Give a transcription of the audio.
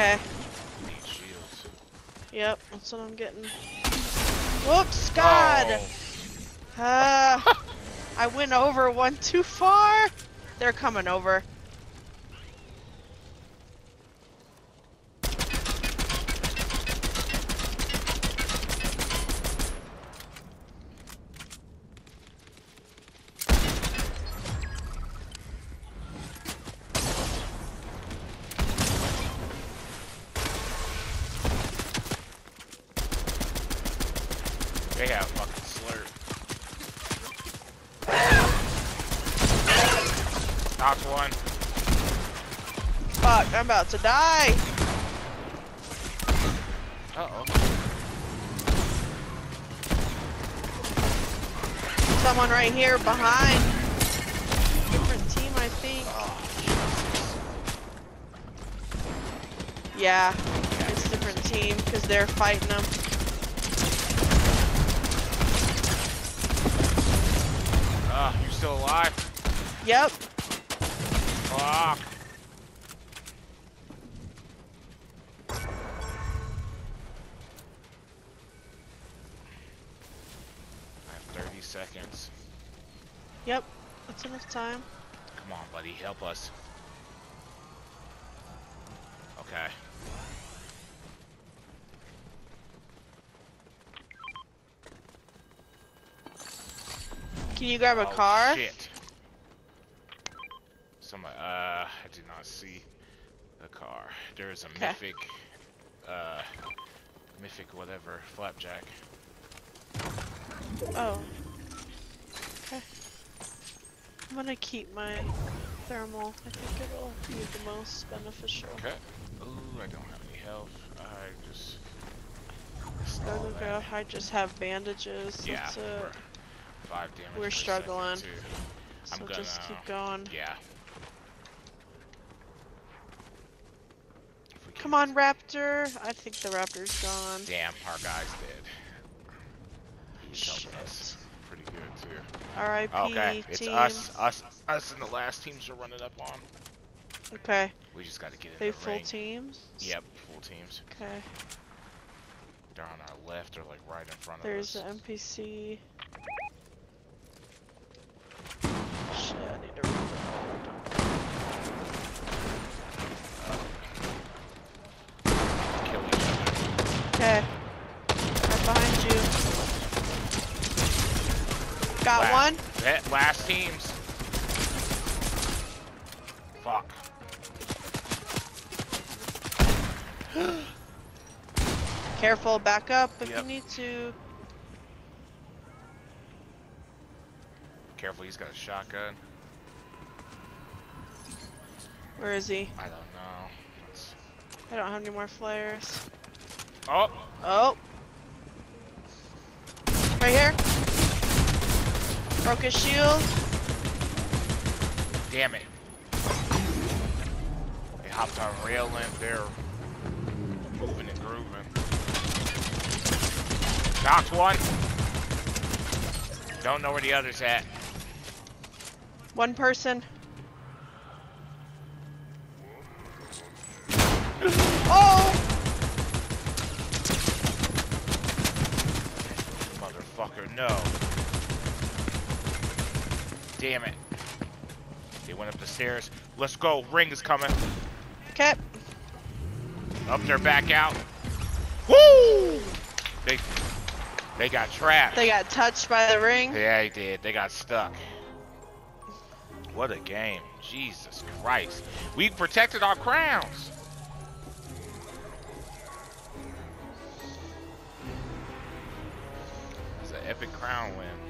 Okay. Yep, that's what I'm getting. Whoops, God! Oh. Uh, I went over one too far. They're coming over. Have fucking slurp. Knocked one. Fuck, I'm about to die. Uh oh. Someone right here behind. Different team, I think. Yeah, it's a different team because they're fighting them. Ah, you still alive? Yep. Fuck. I have 30 seconds. Yep. That's enough time. Come on, buddy, help us. Okay. Can you grab a Oh, car? Shit. Somebody, uh, I did not see the car. There is a Okay. mythic, uh, mythic whatever, flapjack. Oh. Okay. I'm gonna keep my thermal. I think it'll be the most beneficial. Okay. Ooh, I don't have any health. I just. Okay. I just have bandages. Yeah. That's it. We're Five damage. We're struggling. So I'm just gonna- keep going. Yeah. If we can Come on, Raptor. I think the Raptor's gone. Damn, our guy's dead. He's helping us pretty good too. R.I.P. Okay, it's us, us, us, and the last teams are running up on. Okay. We just got to get in They the full ring. teams? Yep, full teams. Okay. They're on our left or like right in front of us. There's the. NPC. Shit, I need to reload. Kill each other. Okay. Right behind you. Got La- one? That last teams. Fuck. Careful, back up if Yep. you need to. Careful, he's got a shotgun. Where is he? I don't know. Let's- I don't have any more flares. Oh, Oh! Right here. Broke his shield. damn it. They hopped on rail length. They're moving and grooving. Knocked one. Don't know where the other's at. One person. Oh! Motherfucker, no. Damn it. They went up the stairs. Let's go. Ring is coming. Okay. Up there, back out. Woo! They, they got trapped. They got touched by the ring. Yeah, they did. They got stuck. What a game. Jesus Christ. We protected our crowns. It's an epic crown win.